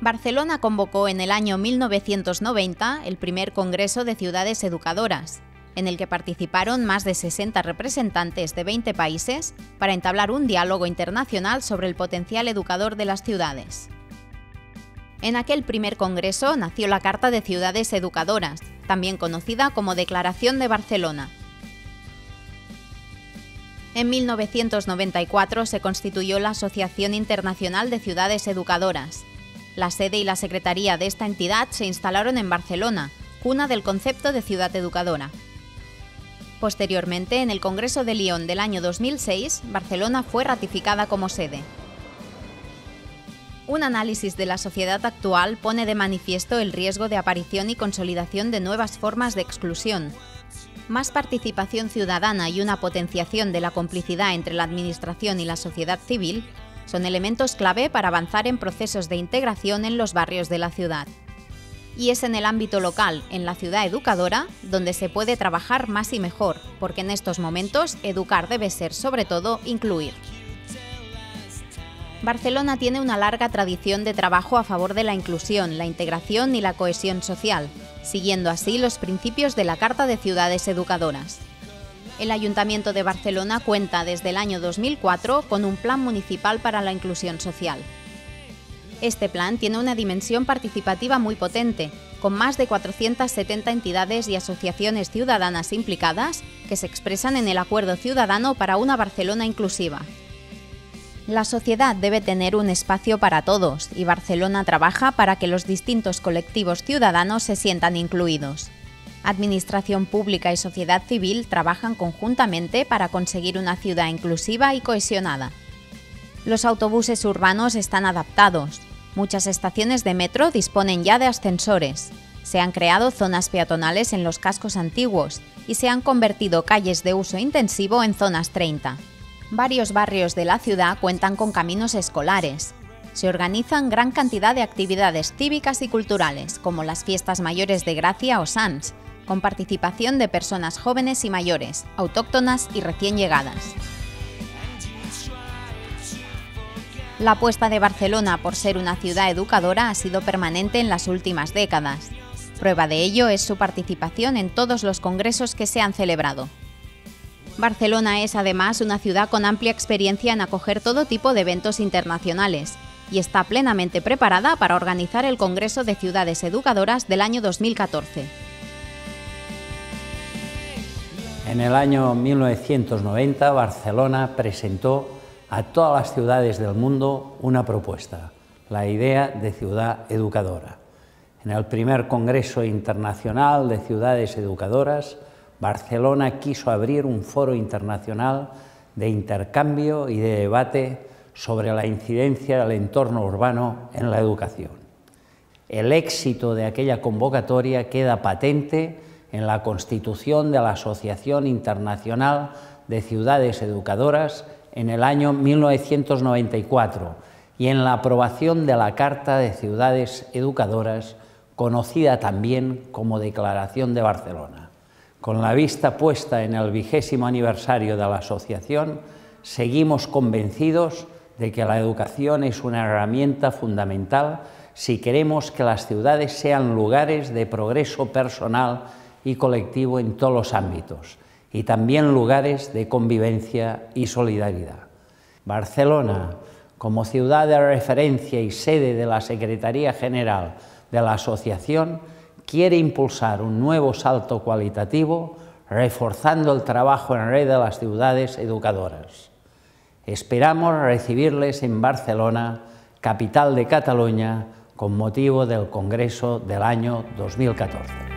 Barcelona convocó en el año 1990 el primer Congreso de Ciudades Educadoras, en el que participaron más de 60 representantes de 20 países para entablar un diálogo internacional sobre el potencial educador de las ciudades. En aquel primer congreso nació la Carta de Ciudades Educadoras, también conocida como Declaración de Barcelona. En 1994 se constituyó la Asociación Internacional de Ciudades Educadoras. La sede y la secretaría de esta entidad se instalaron en Barcelona, cuna del concepto de ciudad educadora. Posteriormente, en el Congreso de Lyon del año 2006, Barcelona fue ratificada como sede. Un análisis de la sociedad actual pone de manifiesto el riesgo de aparición y consolidación de nuevas formas de exclusión. Más participación ciudadana y una potenciación de la complicidad entre la Administración y la sociedad civil son elementos clave para avanzar en procesos de integración en los barrios de la ciudad y es en el ámbito local, en la ciudad educadora, donde se puede trabajar más y mejor, porque en estos momentos educar debe ser sobre todo incluir. Barcelona tiene una larga tradición de trabajo a favor de la inclusión, la integración y la cohesión social, siguiendo así los principios de la Carta de Ciudades Educadoras. El Ayuntamiento de Barcelona cuenta desde el año 2004 con un Plan Municipal para la Inclusión Social, este plan tiene una dimensión participativa muy potente, con más de 470 entidades y asociaciones ciudadanas implicadas que se expresan en el Acuerdo Ciudadano para una Barcelona inclusiva. La sociedad debe tener un espacio para todos y Barcelona trabaja para que los distintos colectivos ciudadanos se sientan incluidos. Administración pública y sociedad civil trabajan conjuntamente para conseguir una ciudad inclusiva y cohesionada. Los autobuses urbanos están adaptados. Muchas estaciones de metro disponen ya de ascensores. Se han creado zonas peatonales en los cascos antiguos y se han convertido calles de uso intensivo en zonas 30. Varios barrios de la ciudad cuentan con caminos escolares. Se organizan gran cantidad de actividades cívicas y culturales, como las fiestas mayores de Gracia o Sans, con participación de personas jóvenes y mayores, autóctonas y recién llegadas. La apuesta de Barcelona por ser una ciudad educadora ha sido permanente en las últimas décadas. Prueba de ello es su participación en todos los congresos que se han celebrado. Barcelona es además una ciudad con amplia experiencia en acoger todo tipo de eventos internacionales y está plenamente preparada para organizar el Congreso de Ciudades Educadoras del año 2014. En el año 1990 Barcelona presentó a todas las ciudades del mundo una propuesta, la idea de ciudad educadora. En el primer Congreso Internacional de Ciudades Educadoras, Barcelona quiso abrir un foro internacional de intercambio y de debate sobre la incidencia del entorno urbano en la educación. El éxito de aquella convocatoria queda patente en la constitución de la Asociación Internacional de Ciudades Educadoras en el año 1994 y en la aprobación de la Carta de Ciudades Educadoras, conocida también como Declaración de Barcelona. Con la vista puesta en el vigésimo aniversario de la asociación, seguimos convencidos de que la educación es una herramienta fundamental si queremos que las ciudades sean lugares de progreso personal y colectivo en todos los ámbitos y también lugares de convivencia y solidaridad. Barcelona, como ciudad de referencia y sede de la Secretaría General de la Asociación, quiere impulsar un nuevo salto cualitativo reforzando el trabajo en red de las ciudades educadoras. Esperamos recibirles en Barcelona, capital de Cataluña, con motivo del Congreso del año 2014.